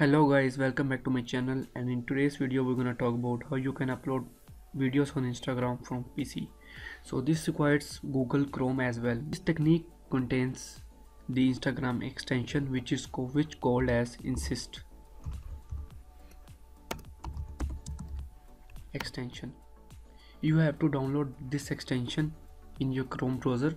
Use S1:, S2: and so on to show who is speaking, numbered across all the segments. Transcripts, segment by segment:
S1: hello guys welcome back to my channel and in today's video we're gonna talk about how you can upload videos on instagram from pc so this requires google chrome as well. This technique contains the instagram extension which is co which called as Inssist extension. You have to download this extension in your chrome browser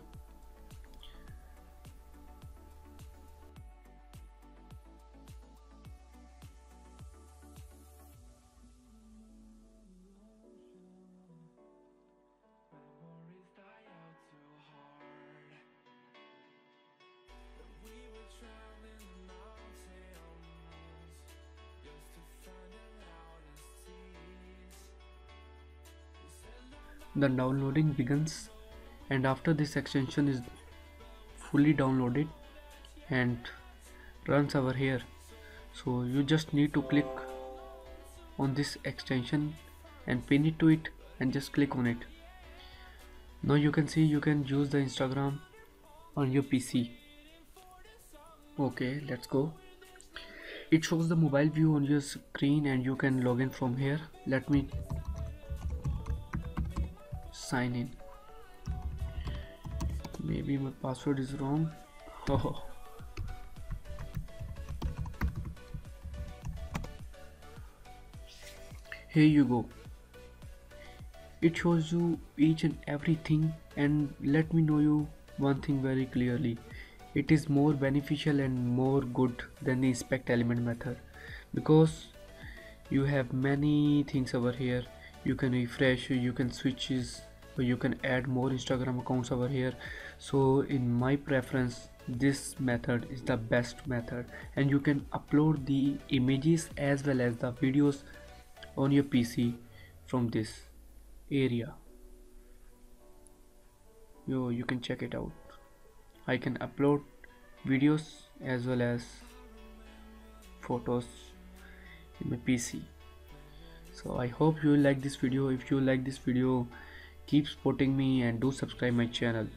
S1: the downloading begins and after this extension is fully downloaded and runs over here. So you just need to click on this extension and pin it to it and just click on it. Now you can see you can use the Instagram on your PC okay let's go. It shows the mobile view on your screen and you can log in from here. Let me sign in. Maybe my password is wrong. Oh. Here you go. It shows you each and everything and let me know you one thing very clearly. It is more beneficial and more good than the inspect element method because you have many things over here. You can refresh you can switches you can add more instagram accounts over here. So in my preference this method is the best method. And you can upload the images as well as the videos on your pc from this area. Yo you can check it out. I can upload videos as well as photos in my pc so i hope you like this video. If you like this video keep supporting me and do subscribe my channel